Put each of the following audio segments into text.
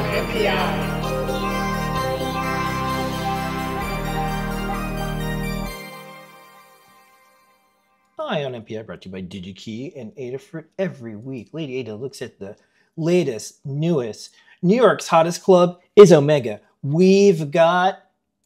on NPI. Hi on NPI, brought to you by DigiKey and Adafruit. Every week, Lady Ada looks at the latest, newest. New York's hottest club is Omega. We've got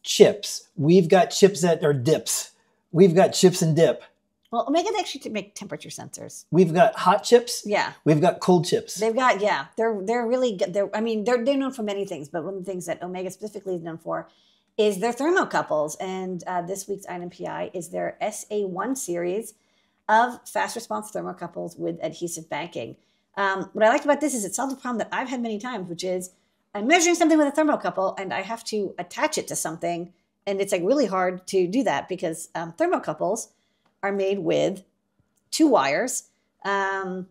chips. We've got chips that are dips. We've got chips and dip. Well, Omega they actually make temperature sensors. We've got hot chips. Yeah, We've got cold chips. they've got yeah. They're they're really good. They're I mean they're they're known for many things, but one of the things that Omega specifically is known for is their thermocouples. And uh, this week's INPI is their SA1 series of fast response thermocouples with adhesive banking. Um, what I like about this is it solves a problem that I've had many times, which is I'm measuring something with a thermocouple and I have to attach it to something, and it's like really hard to do that because um, thermocouples are made with two wires. Um,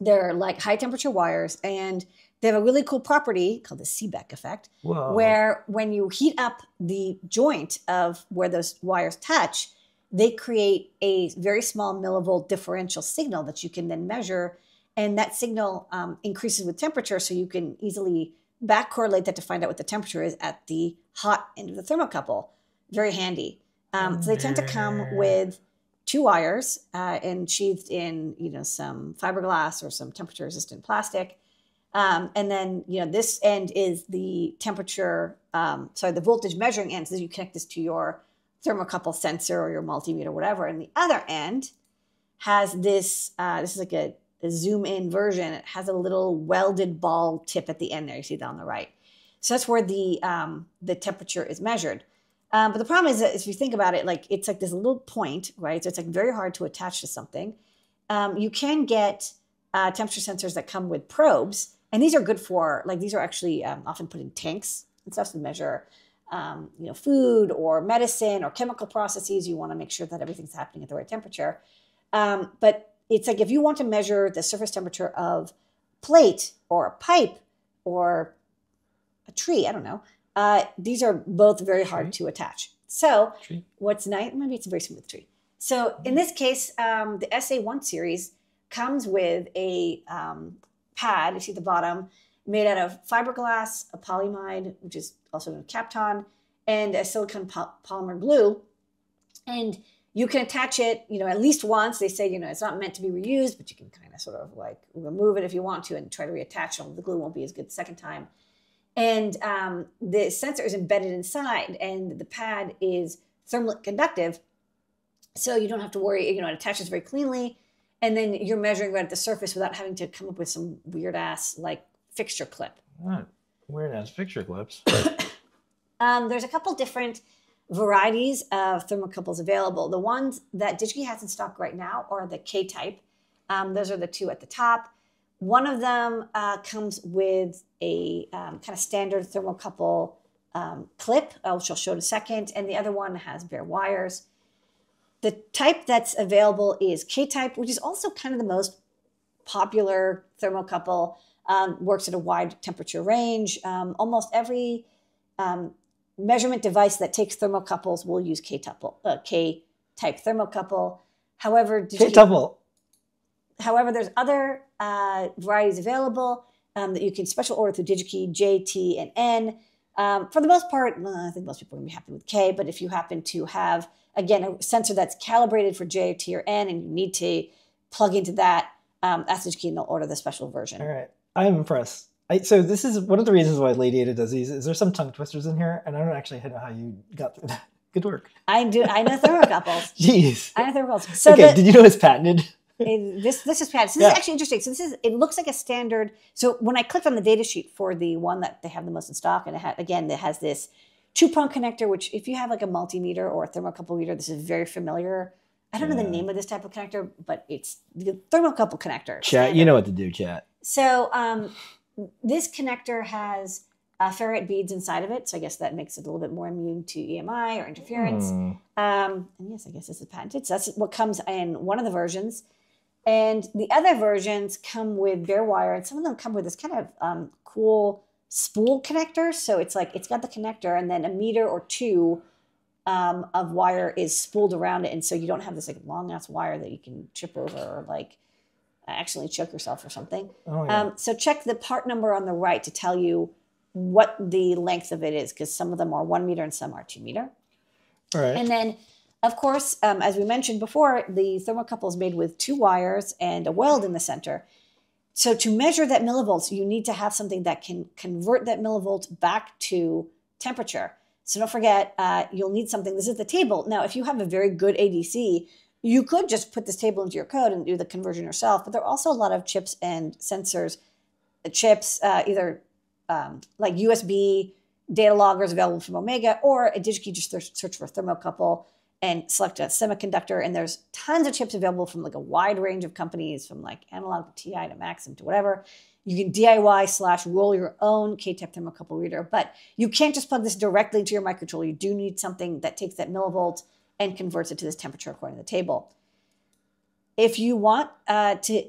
they're like high temperature wires, and they have a really cool property called the Seebeck effect, Whoa. where when you heat up the joint of where those wires touch, they create a very small millivolt differential signal that you can then measure. And that signal um, increases with temperature, so you can easily back correlate that to find out what the temperature is at the hot end of the thermocouple. Very handy. Um, so they tend to come with two wires uh, and sheathed in you know some fiberglass or some temperature resistant plastic. Um, and then you know this end is the temperature um, sorry the voltage measuring end so you connect this to your thermocouple sensor or your multimeter whatever. And the other end has this uh, this is like a, a zoom in version. It has a little welded ball tip at the end there. You see that on the right. So that's where the um, the temperature is measured um, but the problem is that if you think about it, like it's like this little point, right? So it's like very hard to attach to something. Um, you can get uh, temperature sensors that come with probes, and these are good for like these are actually um, often put in tanks and stuff to measure, um, you know, food or medicine or chemical processes. You want to make sure that everything's happening at the right temperature. Um, but it's like if you want to measure the surface temperature of plate or a pipe or a tree, I don't know. Uh, these are both very hard to attach. So Tree. what's nice, maybe it's a very smooth tree. So in this case, um, the SA1 series comes with a um, pad, you see the bottom, made out of fiberglass, a polyimide, which is also known as Kapton, and a silicone po- polymer glue. And you can attach it, you know, at least once. They say, you know, it's not meant to be reused, but you can kind of sort of like remove it if you want to and try to reattach it. The glue won't be as good the second time and um, the sensor is embedded inside and the pad is thermally conductive. So you don't have to worry you know it attaches very cleanly. And then you're measuring right at the surface without having to come up with some weird ass like fixture clip. What? Weird ass fixture clips. um, there's a couple different varieties of thermocouples available. The ones that DigiKey has in stock right now are the k type um, those are the two at the top one of them uh, comes with a um, kind of standard thermocouple um, clip, which I'll show in a second, and the other one has bare wires. The type that's available is K type, which is also kind of the most popular thermocouple. Um, works at a wide temperature range. Um, almost every um, measurement device that takes thermocouples will use K type uh, K type thermocouple. However, K tuple. However, there's other uh, varieties available um, that you can special order through DigiKey, J, T, and N. Um, for the most part, uh, I think most people are going to be happy with K, but if you happen to have, again, a sensor that's calibrated for J, T, or N, and you need to plug into that, um, ask DigiKey and they'll order the special version. All right. I'm impressed. I, so this is one of the reasons why Lady Ada does these. Is there some tongue twisters in here? And I don't actually know how you got through that. Good work. I do. I know thermocouples. Jeez. I know thermocouples. So okay. the- did you know it's patented? It- this this is. So this Yeah. is actually interesting. So this is it looks like a standard. So when I clicked on the data sheet for the one that they have the most in stock, and it ha- again it has this two prong connector, which if you have like a multimeter or a thermocouple reader, this is very familiar. I don't know the name of this type of connector, but it's the thermocouple connector. Chat. You know what to do, chat. So um, this connector has uh, ferrite beads inside of it, so I guess that makes it a little bit more immune to EMI or interference. Hmm. Um, and yes, I guess this is patented. So that's what comes in one of the versions. And the other versions come with bare wire, and some of them come with this kind of um, cool spool connector. So it's like it's got the connector, and then a meter or two um, of wire is spooled around it, and so you don't have this like long ass wire that you can trip over or like accidentally choke yourself or something. Oh, yeah. Um, so check the part number on the right to tell you what the length of it is because some of them are one meter and some are two meter. All right. And then, of course, um, as we mentioned before, the thermocouple is made with two wires and a weld in the center. So to measure that millivolts, you need to have something that can convert that millivolt back to temperature. So don't forget, uh, you'll need something. This is the table. Now, if you have a very good ADC, you could just put this table into your code and do the conversion yourself. But there are also a lot of chips and sensors, uh, chips, uh, either um, like USB data loggers available from Omega or a DigiKey, just search for thermocouple and select a semiconductor. And there's tons of chips available from like a wide range of companies, from like analog to TI to Maxim to whatever. You can DIY slash roll your own K-type thermocouple reader, but you can't just plug this directly into your microcontroller. You do need something that takes that millivolt and converts it to this temperature according to the table. If you want uh, to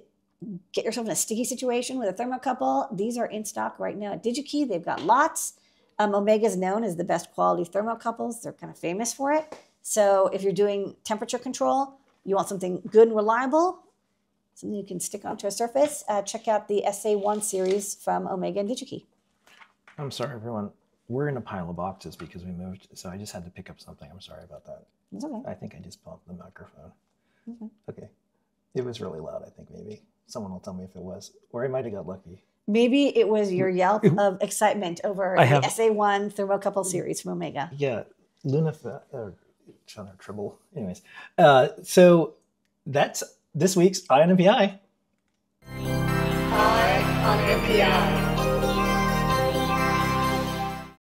get yourself in a sticky situation with a thermocouple, these are in stock right now at DigiKey. They've got lots. Um, Omega is known as the best quality thermocouples. They're kind of famous for it. So if you're doing temperature control, you want something good and reliable, something you can stick onto a surface, uh, check out the SA1 series from Omega and DigiKey. I'm sorry, everyone. We're in a pile of boxes because we moved, so I just had to pick up something. I'm sorry about that. It's okay. I think I just bumped the microphone. Okay. Okay. It was really loud, I think, maybe. Someone will tell me if it was. Or I might have got lucky. Maybe it was your yelp of excitement over I the have- SA1 thermocouple series from Omega. Yeah, Luna, or Chandler Tribble. Anyways, uh, so that's this week's Eye on